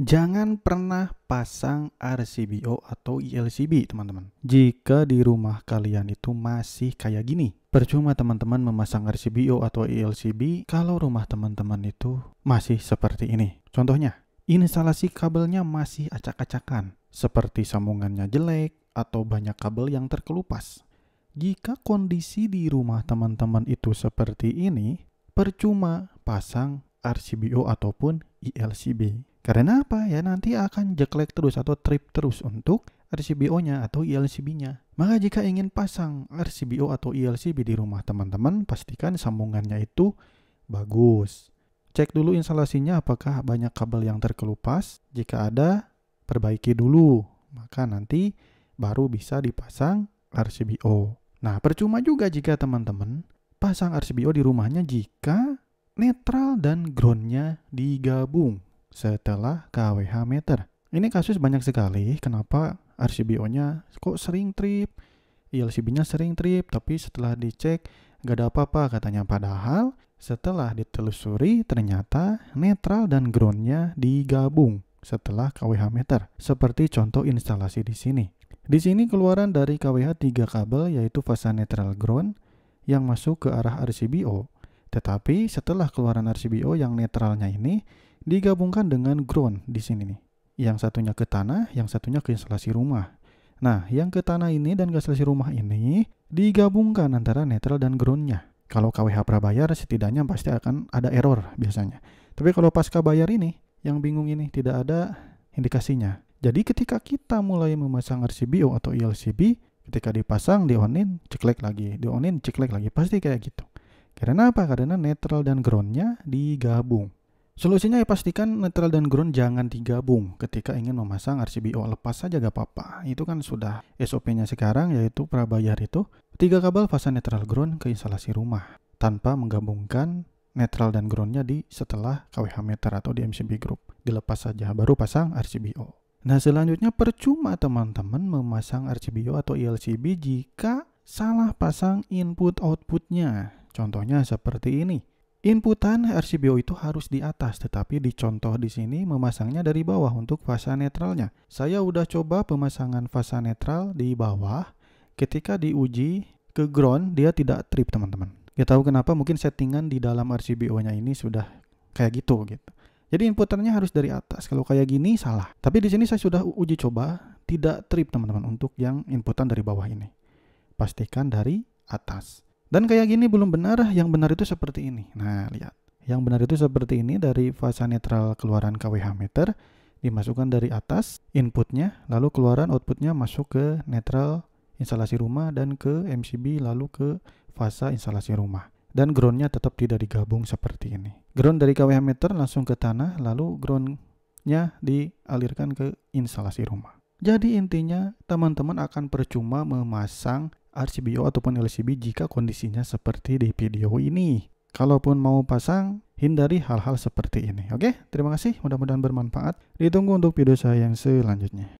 Jangan pernah pasang RCBO atau ILCB, teman-teman. Jika di rumah kalian itu masih kayak gini. Percuma teman-teman memasang RCBO atau ILCB kalau rumah teman-teman itu masih seperti ini. Contohnya, instalasi kabelnya masih acak-acakan, seperti sambungannya jelek atau banyak kabel yang terkelupas. Jika kondisi di rumah teman-teman itu seperti ini, percuma pasang RCBO ataupun ILCB. Karena apa? Ya nanti akan jeklek terus atau trip terus untuk RCBO-nya atau ILCB-nya. Maka jika ingin pasang RCBO atau ILCB di rumah teman-teman, pastikan sambungannya itu bagus. Cek dulu instalasinya apakah banyak kabel yang terkelupas. Jika ada, perbaiki dulu. Maka nanti baru bisa dipasang RCBO. Nah, percuma juga jika teman-teman pasang RCBO di rumahnya jika netral dan groundnya digabung setelah KWH meter. Ini kasus banyak sekali kenapa RCBO-nya kok sering trip, ILCB-nya sering trip, tapi setelah dicek gak ada apa-apa katanya. Padahal setelah ditelusuri ternyata netral dan groundnya digabung setelah KWH meter. Seperti contoh instalasi di sini. Di sini keluaran dari KWH 3 kabel yaitu fasa netral ground yang masuk ke arah RCBO. Tetapi setelah keluaran RCBO yang netralnya ini digabungkan dengan ground di sini nih. Yang satunya ke tanah, yang satunya ke instalasi rumah. Nah, yang ke tanah ini dan ke instalasi rumah ini digabungkan antara netral dan groundnya. Kalau KWH prabayar setidaknya pasti akan ada error biasanya. Tapi kalau pasca bayar ini, yang bingung ini tidak ada indikasinya. Jadi ketika kita mulai memasang RCBO atau ILCB, ketika dipasang, dionin, ceklek lagi, dionin, ceklek lagi, pasti kayak gitu. Karena apa? Karena netral dan groundnya digabung. Solusinya ya pastikan netral dan ground jangan digabung ketika ingin memasang RCBO lepas saja gak apa-apa. Itu kan sudah SOP-nya sekarang yaitu prabayar itu tiga kabel fasa netral ground ke instalasi rumah tanpa menggabungkan netral dan groundnya di setelah KWH meter atau di MCB group. Dilepas saja baru pasang RCBO. Nah selanjutnya percuma teman-teman memasang RCBO atau ILCB jika salah pasang input outputnya. Contohnya seperti ini. Inputan RCBO itu harus di atas, tetapi di contoh di sini memasangnya dari bawah untuk fasa netralnya. Saya udah coba pemasangan fasa netral di bawah. Ketika diuji ke ground, dia tidak trip teman-teman. Gak tahu kenapa, mungkin settingan di dalam RCBO-nya ini sudah kayak gitu gitu. Jadi inputannya harus dari atas. Kalau kayak gini salah. Tapi di sini saya sudah uji coba tidak trip teman-teman untuk yang inputan dari bawah ini. Pastikan dari atas. Dan kayak gini belum benar, yang benar itu seperti ini. Nah, lihat. Yang benar itu seperti ini dari fasa netral keluaran KWH meter dimasukkan dari atas inputnya, lalu keluaran outputnya masuk ke netral instalasi rumah dan ke MCB lalu ke fasa instalasi rumah. Dan groundnya tetap tidak digabung seperti ini. Ground dari KWH meter langsung ke tanah, lalu groundnya dialirkan ke instalasi rumah. Jadi intinya teman-teman akan percuma memasang RCBO ataupun LCB jika kondisinya seperti di video ini. Kalaupun mau pasang, hindari hal-hal seperti ini. Oke, terima kasih. Mudah-mudahan bermanfaat. Ditunggu untuk video saya yang selanjutnya.